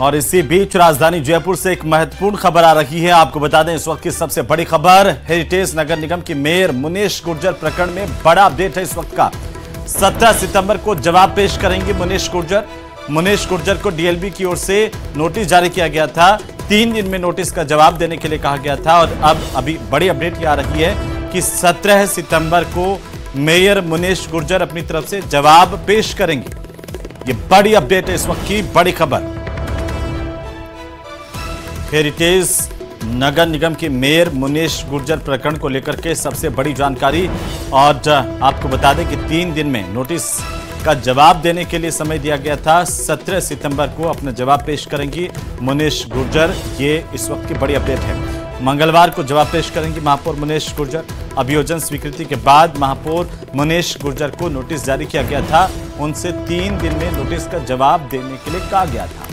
और इसी बीच राजधानी जयपुर से एक महत्वपूर्ण खबर आ रही है। आपको बता दें, इस वक्त की सबसे बड़ी खबर हेरिटेज नगर निगम की मेयर मुनेश गुर्जर प्रकरण में बड़ा अपडेट है इस वक्त का। 17 सितंबर को जवाब पेश करेंगे मुनेश गुर्जर। मुनेश गुर्जर को डीएलबी की ओर से नोटिस जारी किया गया था। तीन दिन में नोटिस का जवाब देने के लिए कहा गया था और अब अभी बड़ी अपडेट आ रही है कि 17 सितंबर को मेयर मुनेश गुर्जर अपनी तरफ़ से जवाब पेश करेंगे। ये बड़ी अपडेट है इस वक्त की, बड़ी खबर। हेरिटेज नगर निगम के मेयर मुनेश गुर्जर प्रकरण को लेकर के सबसे बड़ी जानकारी। और आपको बता दें कि तीन दिन में नोटिस का जवाब देने के लिए समय दिया गया था। 17 सितंबर को अपना जवाब पेश करेंगी मुनेश गुर्जर। ये इस वक्त की बड़ी अपडेट है। मंगलवार को जवाब पेश करेंगी महापौर मुनेश गुर्जर। अभियोजन स्वीकृति के बाद महापौर मुनेश गुर्जर को नोटिस जारी किया गया था। उनसे तीन दिन में नोटिस का जवाब देने के लिए कहा गया था।